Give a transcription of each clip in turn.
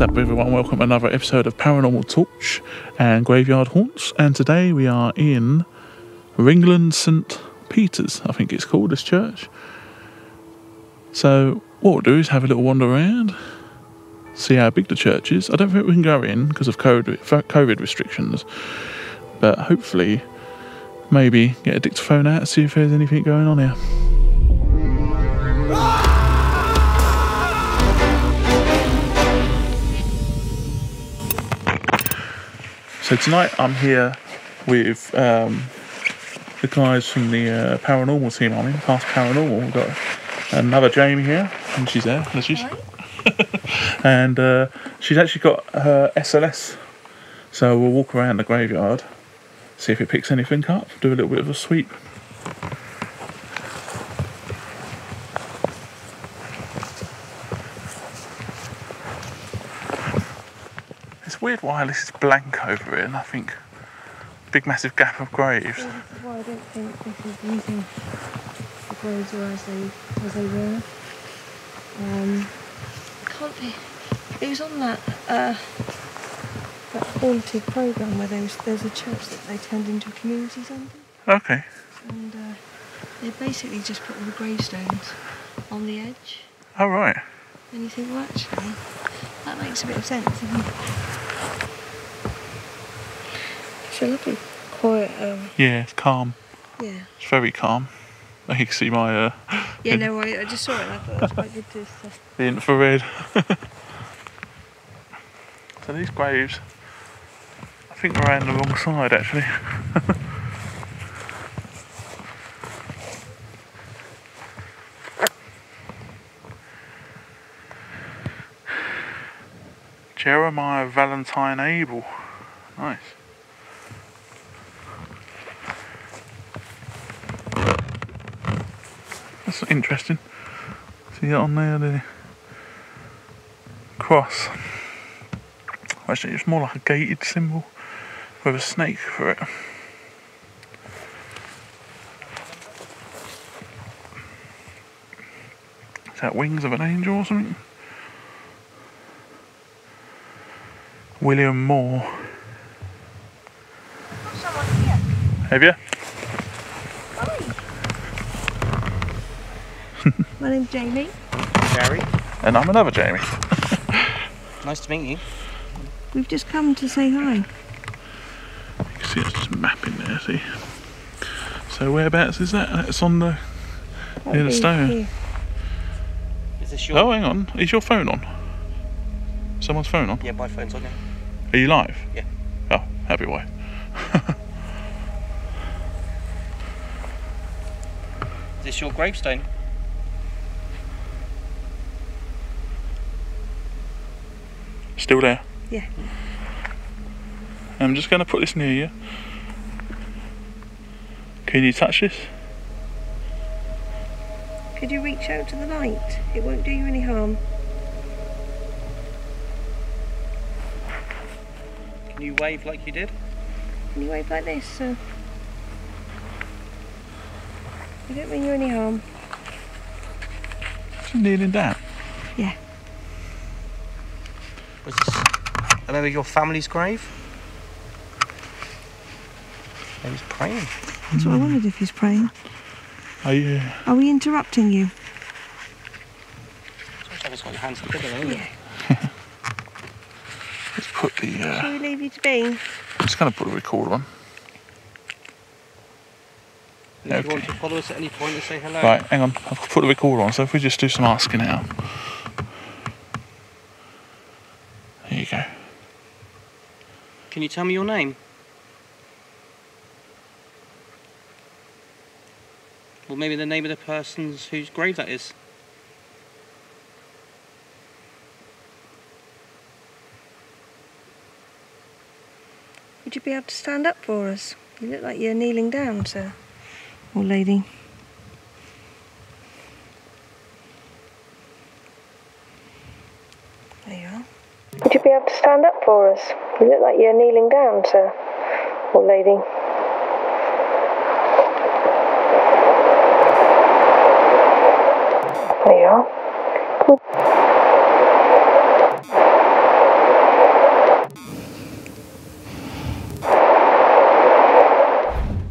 What's up, everyone? Welcome to another episode of Paranormal Torch and Graveyard Haunts. And today we are in Ringland St. Peter's, I think it's called, this church. So, what we'll do is have a little wander around, see how big the church is. I don't think we can go in because of COVID restrictions, but hopefully, maybe get a dictaphone out and see if there's anything going on here. So tonight I'm here with um, the guys from the uh, paranormal team. I'm in past paranormal. We've got another Jamie here, and she's there. There she is. and uh, she's actually got her SLS. So we'll walk around the graveyard, see if it picks anything up, do a little bit of a sweep. Weird why this is blank over here, and I think big massive gap of graves. Well, why I don't think this is using the graves were as they as they were. Um, can't be. It was on that uh, that haunted program where there was there's a church that they turned into a community centre, Okay. and uh, they basically just put all the gravestones on the edge. All right. And you think, well, actually, that makes a bit of sense. Doesn't it? It's a lovely, quiet. Um, Yeah, it's calm. yeah. It's very calm. You can see my uh, Yeah, in- no, I, I just saw it and I thought it was quite good the infrared. so these graves, I think we're around the wrong side actually. Jeremiah Valentine Abel. Nice. Interesting. See that on there, the cross. Actually, it's more like a gated symbol with a snake for it. Is that wings of an angel or something? William Moore. Have you? My name's Jamie. Gary, And I'm another Jamie. nice to meet you. We've just come to say hi. You can see it's just a map in there, see? So whereabouts is that? It's on the That'll Near the stone. here. Is this your? Oh, hang on. Is your phone on? Someone's phone on? Yeah, my phone's on. Yeah. Are you live? Yeah. Oh, happy way. Is this your gravestone? Still there? Yeah. I'm just going to put this near you. Can you touch this? Could you reach out to the light? It won't do you any harm. Can you wave like you did? Can you wave like this? So you don't mean you any harm. Just kneeling down. Yeah. Was this a member your family's grave? He was praying. That's what I wondered if he's praying. Are you? Are we interrupting you? Looks got your hands together, hasn't it? Yeah. Let's put the. Uh, Shall we leave you to be? I'm just going to put a record on. And If you want to follow us at any point and say hello. Right, hang on. I've put the record on. So if we just do some asking now. There you go. Can you tell me your name? Or maybe the name of the person's whose grave that is. Would you be able to stand up for us? You look like you're kneeling down, sir. Or lady. There you are. Would you be able to stand up for us? You look like you're kneeling down sir, or lady. There you are.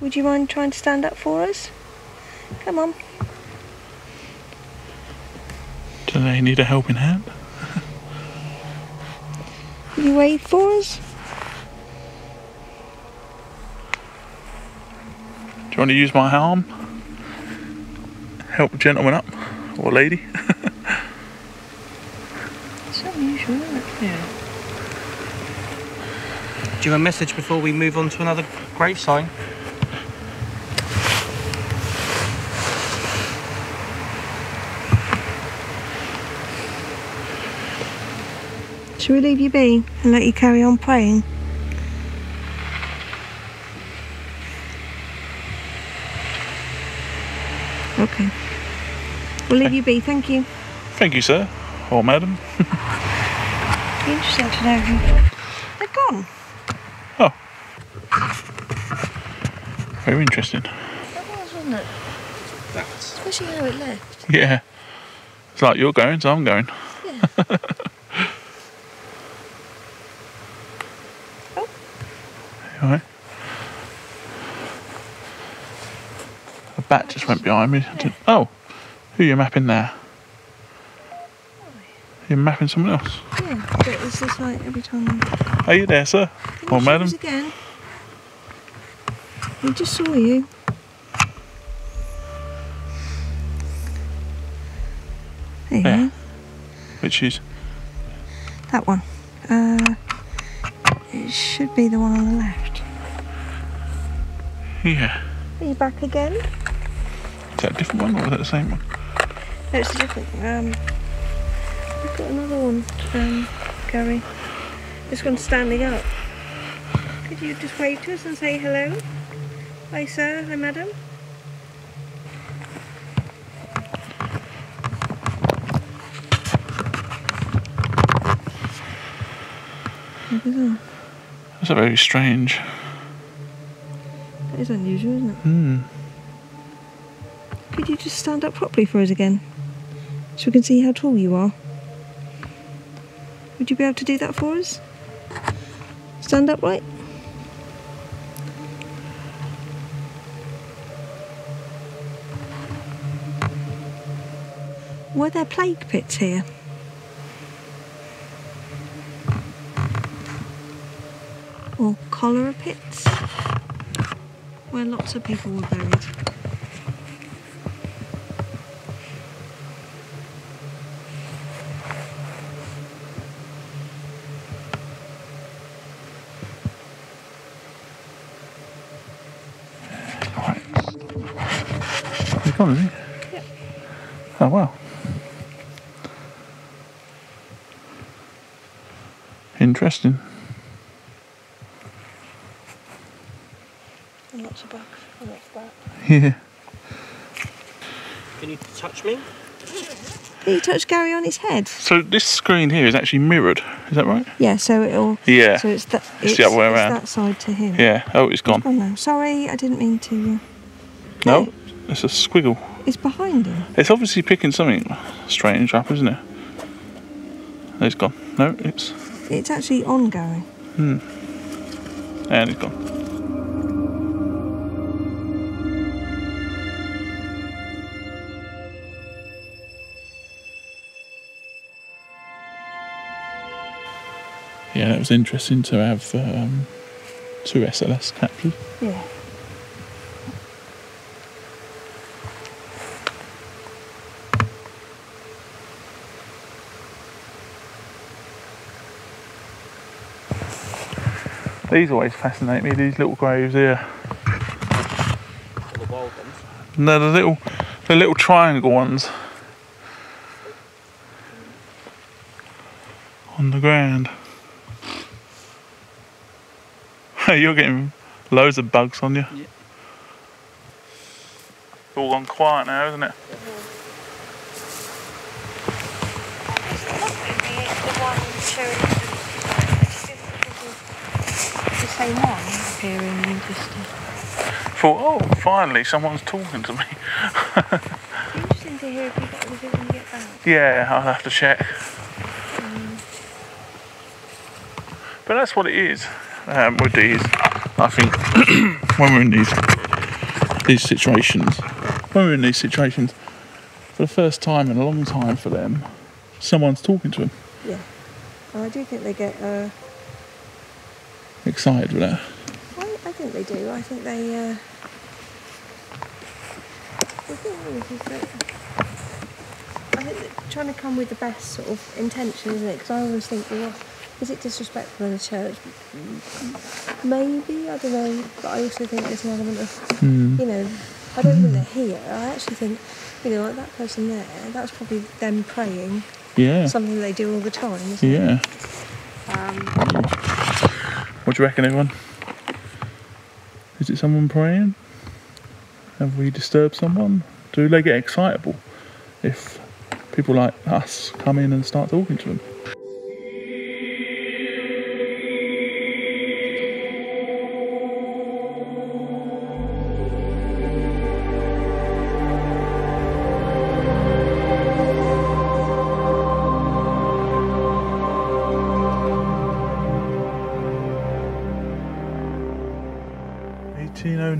Would you mind trying to stand up for us? Come on. Do they need a helping hand? Will you wait for us? Do you want to use my arm? Help a gentleman up or lady? It's unusual, isn't it? Yeah. Do you have a message before we move on to another grave sign? Shall we leave you be and let you carry on praying? Okay. We'll leave you be, thank you. Thank you, sir. Or madam. Be interesting to know who. They're gone. Oh. Very interesting. That was, wasn't it? That's. Especially how it left. Yeah. It's like you're going, so I'm going. Yeah. Alright. A bat just went behind me. Oh, who are you mapping there? You're mapping someone else. yeah. But it's just like every time. Are you there, sir? Can Or madam? again? We just saw you. There There. Which is That one. Uh, it should be the one on the left. Yeah. Are you back again? Is that a different one or is that the same one? No, it's a different. Um, we've got another one, um, Gary. This one's standing up. Could you just wave to us and say hello? Hi, sir. Hi, madam. That's a very strange. Is unusual, isn't it? Hmm. Could you just stand up properly for us again? So we can see how tall you are. Would you be able to do that for us? Stand up right. Were there plague pits here? Or cholera pits? Where lots of people were buried. Gone, is he? Yep. Oh wow. Interesting. And lots of bugs. And lots of. Yeah. Can you touch me? Did you touch Gary on his head? So this screen here is actually mirrored. Is that right? Yeah, so it'll. Yeah. So it's that. It's the other way around. that side to him. Yeah. Oh, it's gone. Oh no, sorry, I didn't mean to. uh, No, it's a squiggle. It's behind him. It's obviously picking something strange up, isn't it? It's gone. No, it's It's actually on Gary. and it's gone. Yeah, it was interesting to have um, two SLS captured. Yeah. These always fascinate me. These little graves here. Or the wild ones? No, the little, the little triangle ones on the ground. You're getting loads of bugs on you. Yeah. All gone quiet now, isn't it? The same one appearing in just. Thought, oh, finally someone's talking to me. Interesting to hear if you got anything when you get back. Yeah, I'll have to check. But that's what it is um, with these. I think when we're in these these situations, when we're in these situations, for the first time in a long time for them, someone's talking to them, Yeah. And I do think they get. Uh, excited with that. I, I think they do. I think they. Uh, the thing is, is that I think trying to come with the best sort of intention, isn't it? Because I always think, well, is it disrespectful in a church? Maybe I don't know, but I also think there's an element of, Hmm. you know, I don't think they're here. I actually think, you know, like that person there, That's probably them praying, Yeah. something they do all the time. Isn't Yeah. It? Um, What do you reckon, everyone? Is it someone praying? Have we disturbed someone? Do they get excitable if people like us come in and start talking to them?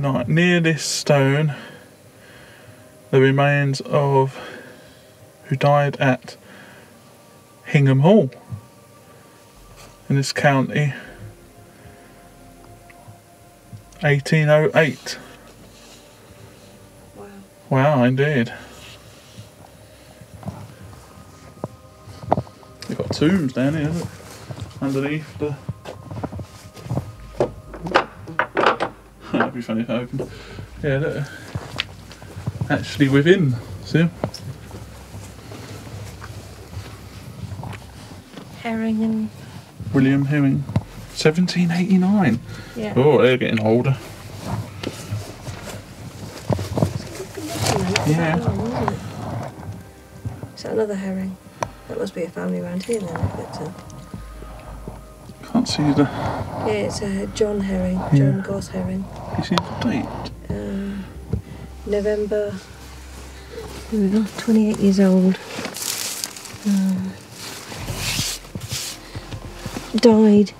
Nine. Near this stone, the remains of who died at Hingham Hall in this county. 1808. wow. Wow, indeed. You've got tombs down here, underneath the. That'd be funny if I opened. Yeah, look. Actually, within. See? Herring and William Herring. 1789. yeah. Oh, they're getting older. Yeah. Is that another herring? That must be a family around here then. a- uh. Can't see the. Yeah, it's a John herring, Yeah. John Goss herring. You see the date? Um, November. Here we go, 28 years old. Um, died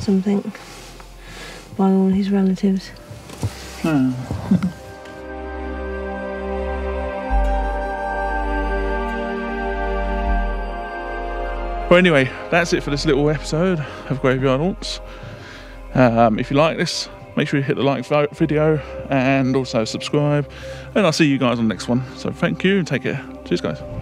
something by all his relatives. No. well, anyway, that's it for this little episode of Graveyard Haunts. Um, if you like this, make sure you hit the like video and also subscribe. And I'll see you guys on the next one. So thank you take care. Cheers, guys.